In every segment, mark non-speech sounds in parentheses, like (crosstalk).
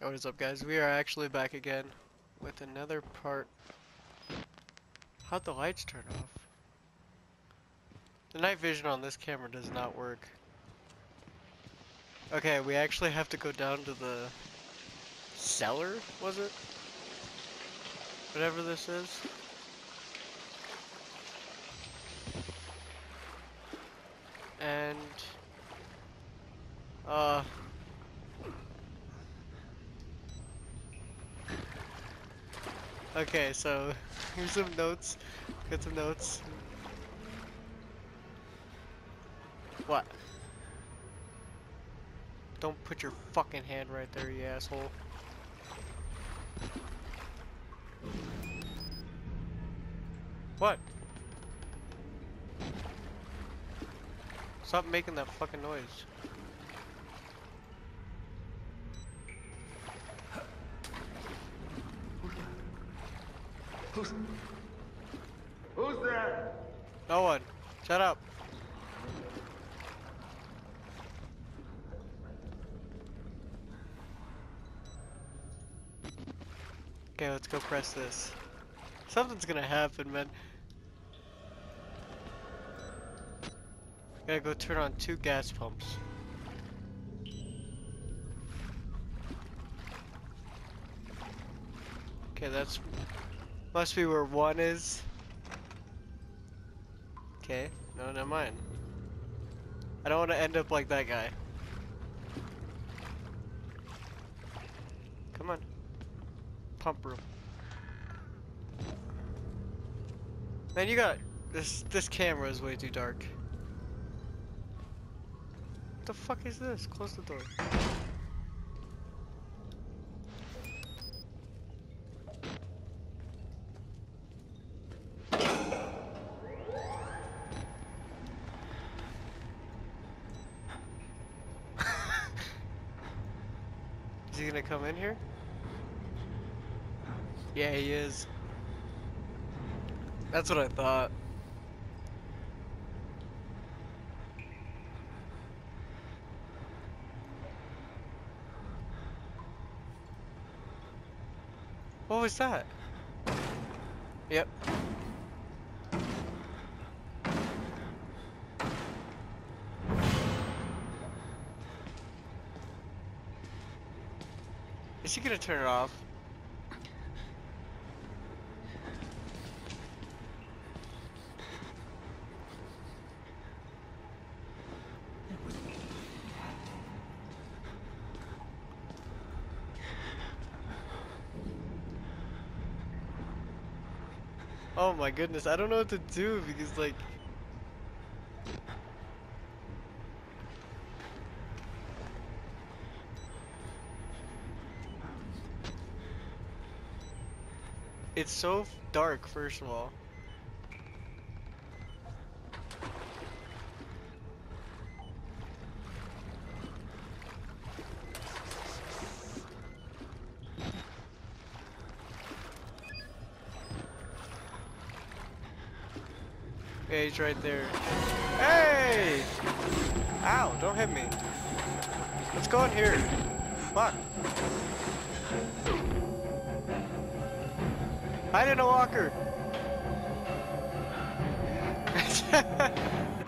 What is up guys? We are actually back again with another part. How'd the lights turn off? The night vision on this camera does not work. Okay, we actually have to go down to the cellar, was it? Whatever this is. And uh Okay, so here's some notes. Get some notes. What? Don't put your fucking hand right there, you asshole. What? Stop making that fucking noise. Who's, who's there? No one. Shut up. Okay, let's go press this. Something's gonna happen, man. Gotta go turn on two gas pumps. Okay, that's must be where one is. Okay, no, never mind. I don't want to end up like that guy. Come on. Pump room. Man, you got this. This camera is way too dark. What the fuck is this? Close the door. Gonna come in here? Yeah, he is. That's what I thought. What was that? Is he gonna turn it off? Oh my goodness, I don't know what to do because like It's so dark, first of all. Yeah, he's right there. Hey! Ow, don't hit me. Let's go in here. Fuck. Hide in a walker. (laughs)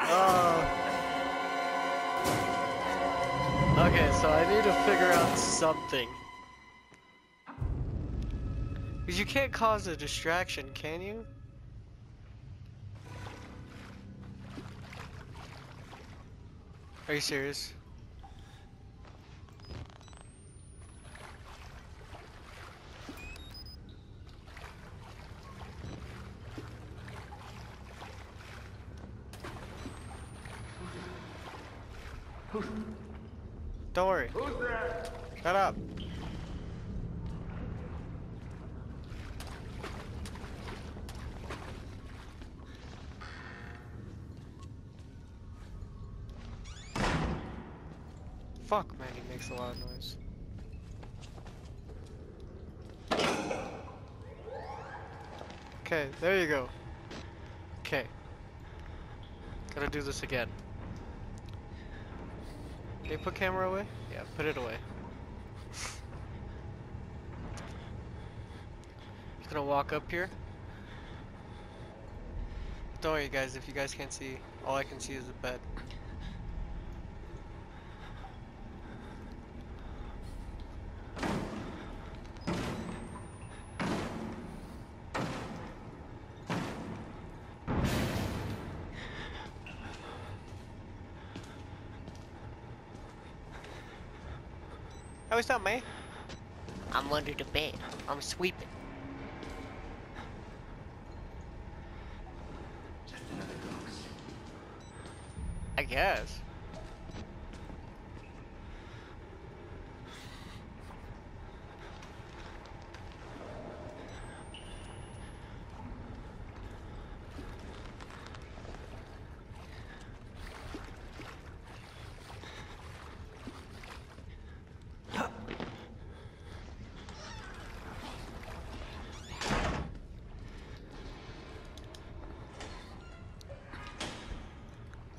oh. Okay, so I need to figure out something. Because you can't cause a distraction, can you? Are you serious? (laughs) Don't worry. who's there? Shut up. Fuck, man, he makes a lot of noise. Okay, there you go. Okay. Gotta do this again. They put camera away? Yeah, put it away. Just gonna walk up here. Don't worry guys, if you guys can't see, all I can see is the bed. Oh, it's not me. I'm under the bed. I'm sweeping. Just another ghost. I guess.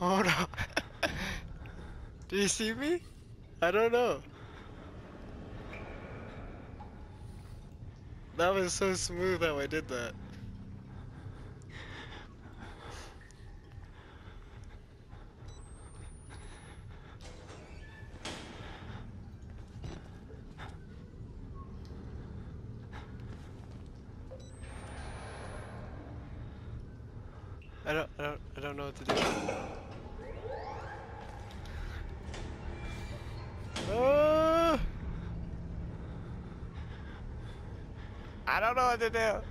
Oh no. Do you see me? I don't know. That was so smooth how I did that. I don't, I don't, I don't know what to do. Oh! I don't know what to do.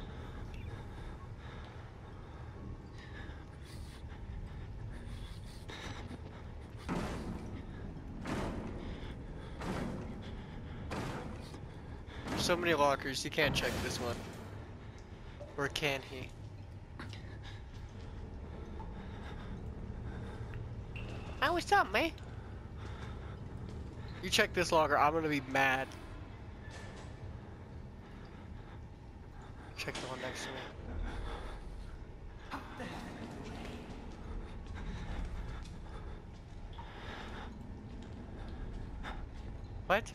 So many lockers, he can't check this one. Or can he? Hey, what's up, man? You check this locker, I'm gonna be mad. Check the one next to me. What?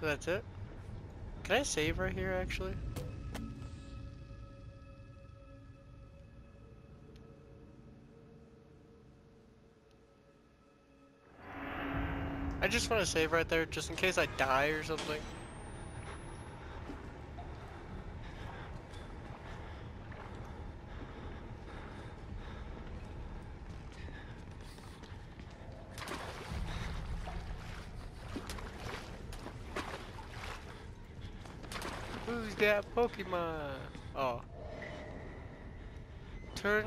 So that's it? Can I save right here actually? I just want to save right there, just in case I die or something. Who's got Pokemon? Oh. Turn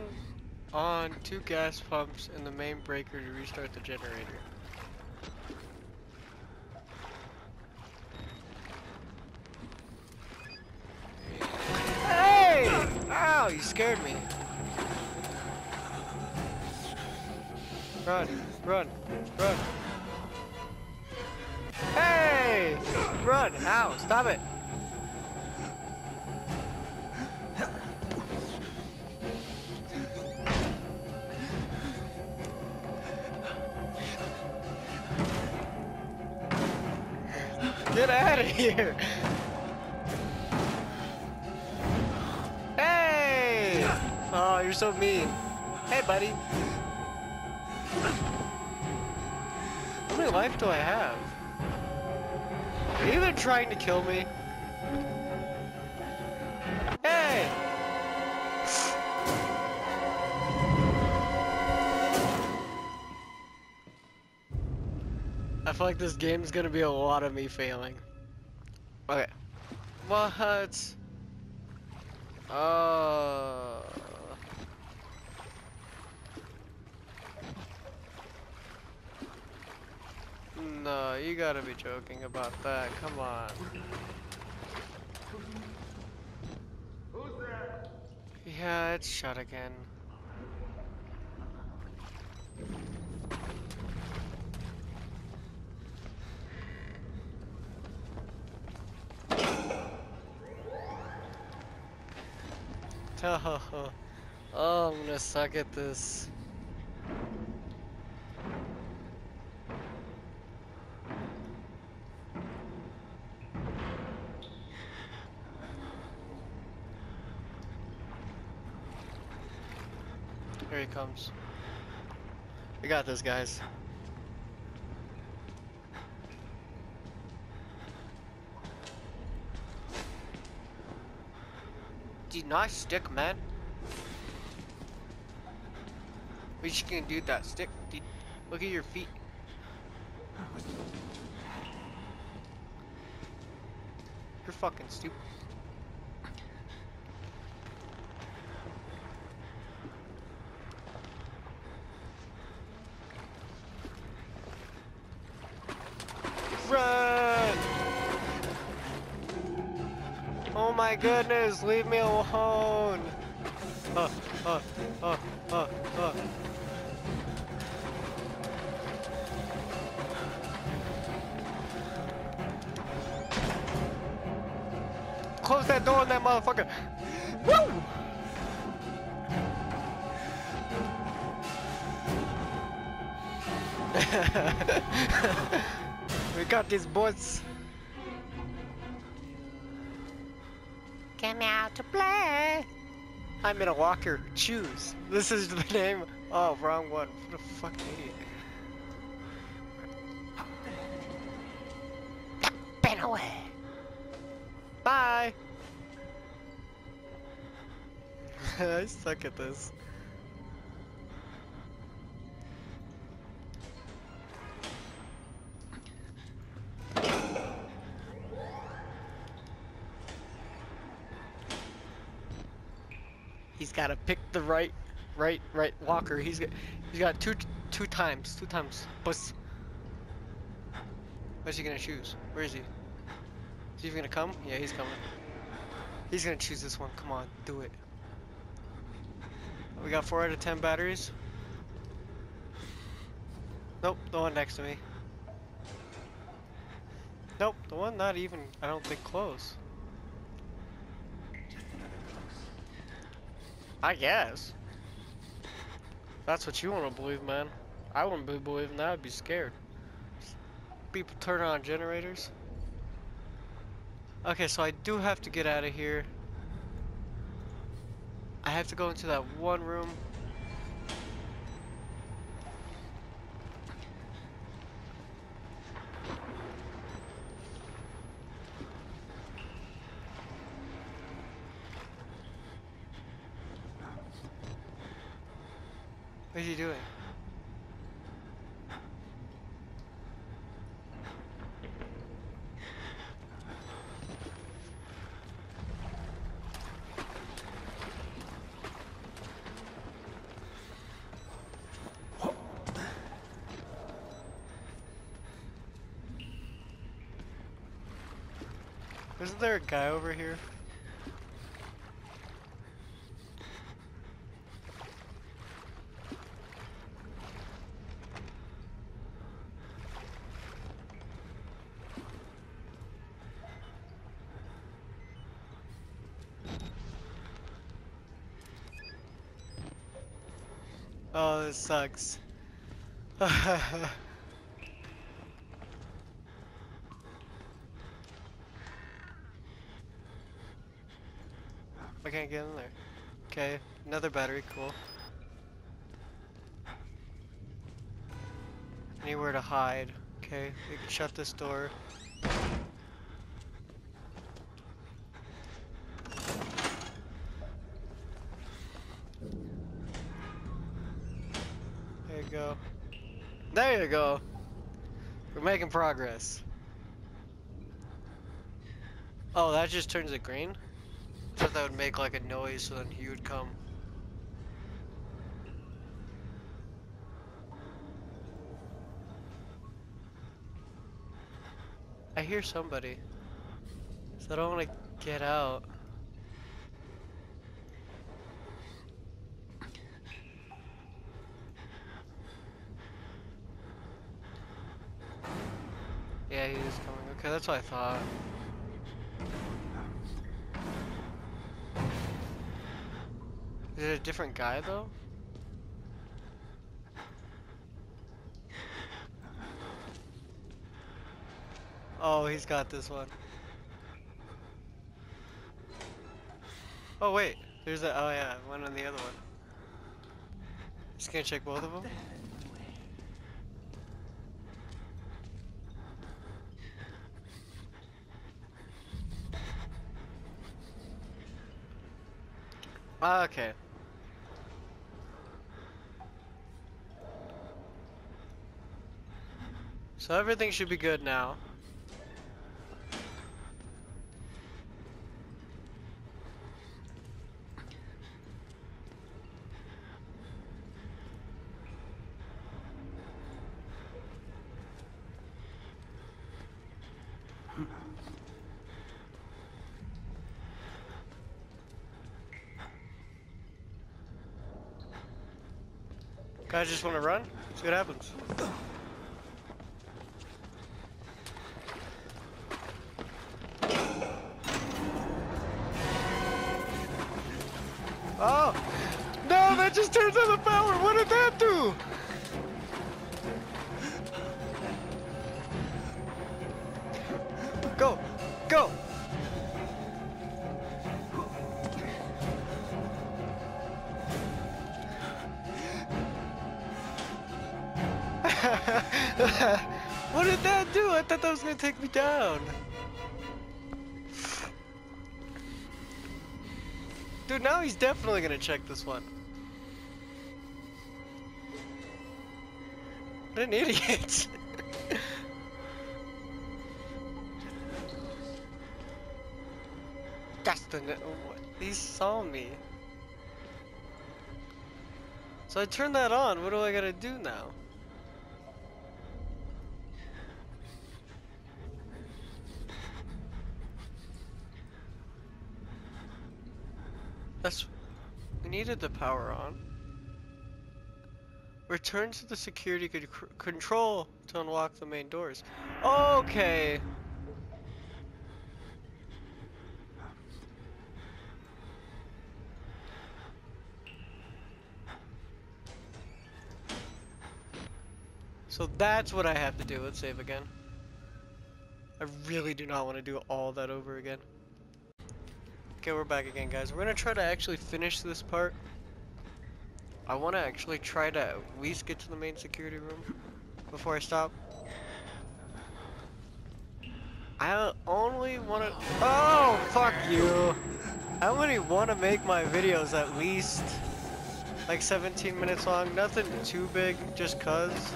on two gas pumps and the main breaker to restart the generator. Hey! Ow, you scared me. Run, run, run. Hey! Run! Ow, stop it! Get out of here! You're so mean. Hey, buddy. How many life do I have? Are you even trying to kill me? Hey! I feel like this game's gonna be a lot of me failing. Okay. What? Uh. No, you gotta be joking about that. Come on. Yeah, it's shut again. (laughs) Oh, I'm gonna suck at this. Here he comes. We got this, guys. Dude, nice stick, man. We should can do that stick. Dude, look at your feet. You're fucking stupid. Run! Oh my goodness, leave me alone! Uh, uh, uh, uh, uh. Close that door on that motherfucker! Woo! (laughs) we got these boys. Out to play. I'm in a walker. Choose. This is the name. Oh, wrong one. What a fucking idiot. Been away. Bye. (laughs) I suck at this. He's got to pick the right, right, right walker. He's got, he's got two, two times, two times. Bus. What's he gonna choose? Where is he? Is he gonna come? Yeah, he's coming. He's gonna choose this one. Come on, do it. We got four out of ten batteries. Nope, the one next to me. Nope, the one not even, I don't think, close. Just another hoax. I guess. That's what you want to believe, man. I wouldn't be believing that. I'd be scared. People turn on generators. Okay, so I do have to get out of here. I have to go into that one room. What is he doing? Isn't there a guy over here? Oh, this sucks. (laughs) I can't get in there. Okay, another battery, cool. Anywhere to hide. Okay, we can shut this door. There you go. There you go. We're making progress. Oh, that just turns it green? Thought that would make like a noise so then he would come. I hear somebody. So I don't want to get out. Yeah, he is coming. Okay, that's what I thought. Is it a different guy though? Oh, he's got this one. Oh wait, there's a, oh yeah, one on the other one. Just gonna check both of them? Ah, Okay. So everything should be good now. Guys just want to run? See what happens. Oh! No, that just turns on the power! What did that do? Go! (laughs) What did that do? I thought that was gonna take me down. Dude, now he's definitely gonna check this one. What an idiot. Ne- oh, what? He saw me. So I turned that on. What do I gotta do now? That's. We needed the power on. Return to the security control to unlock the main doors. Okay. So that's what I have to do. Let's save again. I really do not want to do all that over again. Okay, we're back again, guys. We're gonna try to actually finish this part. I want to actually try to at least get to the main security room before I stop. I only want to. Oh, fuck you! I only want to make my videos at least like 17 minutes long. Nothing too big, just cause.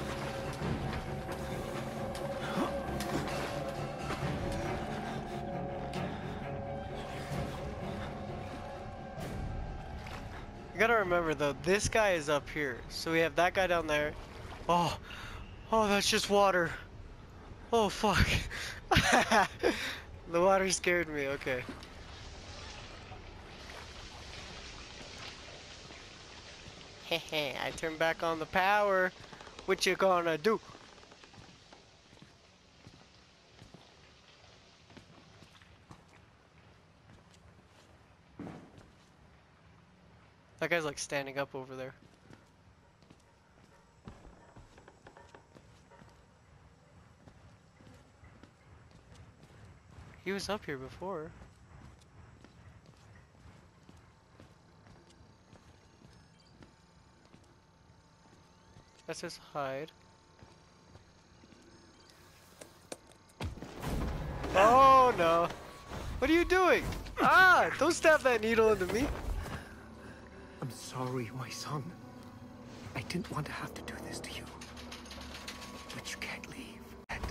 Remember though, this guy is up here. So we have that guy down there. Oh, oh, that's just water. Oh, fuck. (laughs) the water scared me, okay. Hehe, (laughs) I turn back on the power. What you gonna do? That guy's like standing up over there. He was up here before. That says hide. Oh no! What are you doing? Ah! Don't stab that needle into me! Sorry, my son. I didn't want to have to do this to you. But you can't leave. And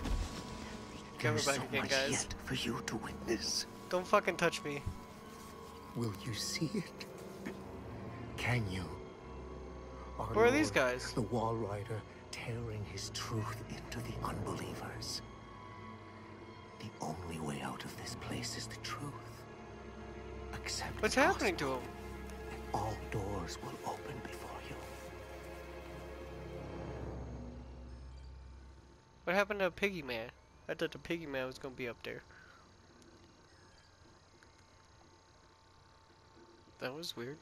Okay, we're there's back so again, much guys. yet for you to witness. Don't fucking touch me. Will you see it? Can you? Our Who are these Lord, guys? The Walrider tearing his truth into the unbelievers. The only way out of this place is the truth. Accept What's happening to him? All doors will open before you. What happened to Piggy Man? I thought the Piggy Man was gonna be up there. That was weird.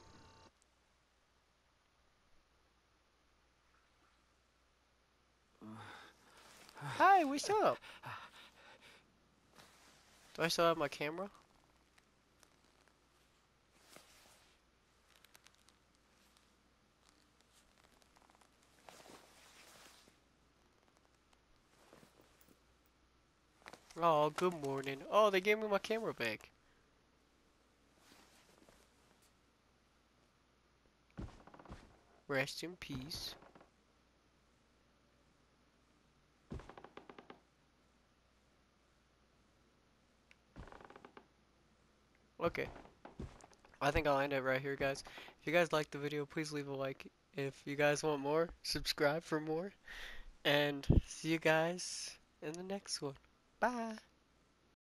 Hi, what's up? Do I still have my camera? Oh, good morning. Oh, they gave me my camera back. Rest in peace. Okay. I think I'll end it right here, guys. If you guys liked the video, please leave a like. If you guys want more, subscribe for more. And see you guys in the next one. Bye.